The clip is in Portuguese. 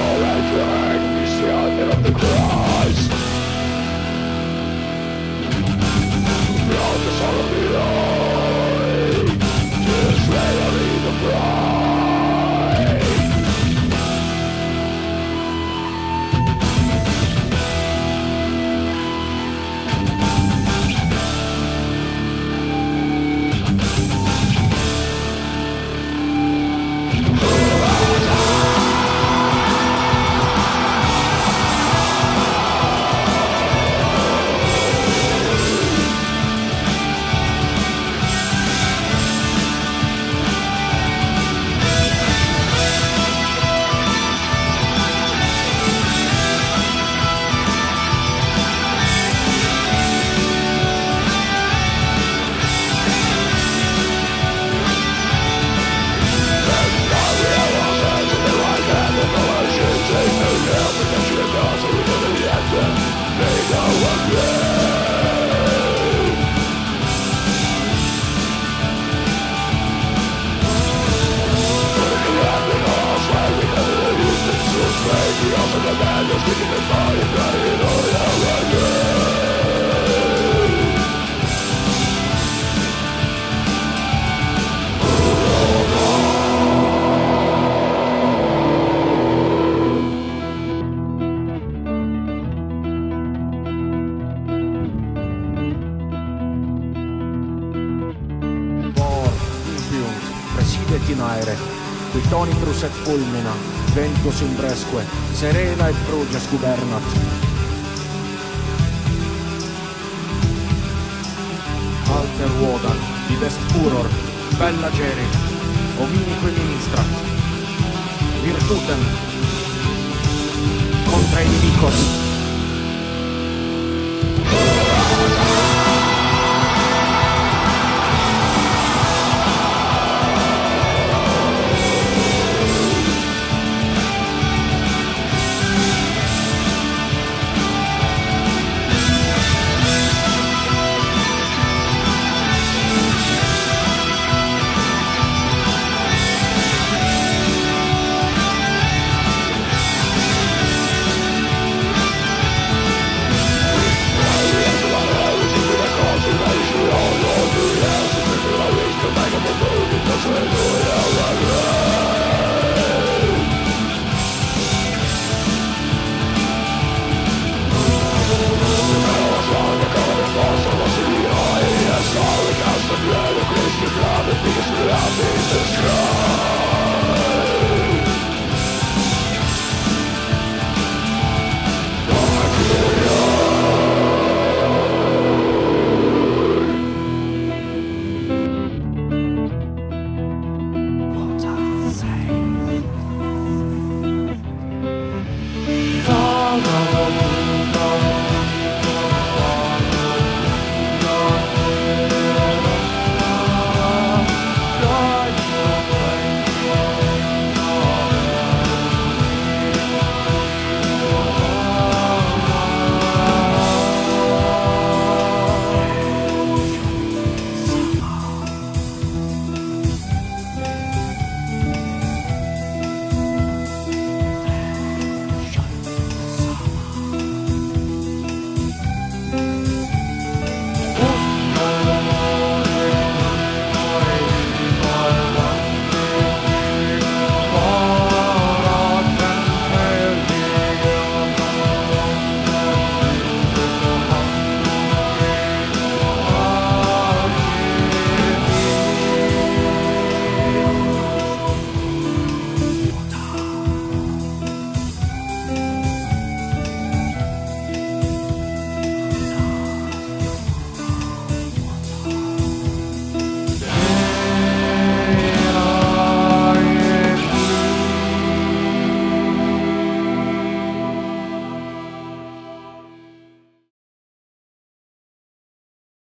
for. Preside tinaere, qui tonitrus et fulmina, ventus imbresque, serena et fruges gubernat. Alter uodan, divest furor, bella gerit, hominique ministrat, virtutem, contra inimicos,